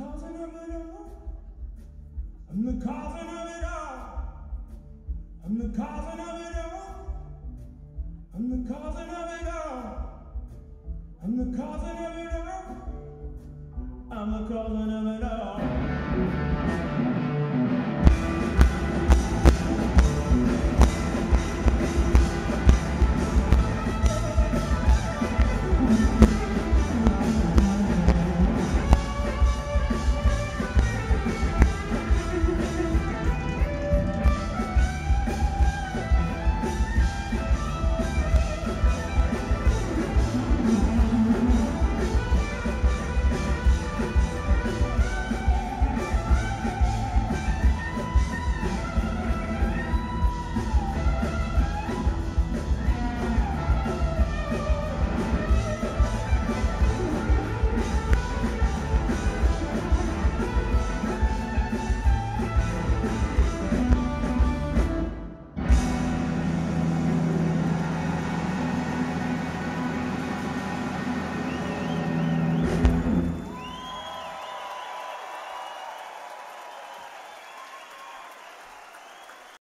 causing of it all. I'm the causing of it all. I'm the causing of it all. I'm the causing of it all. I'm the causing of it all. I'm the causing of it all.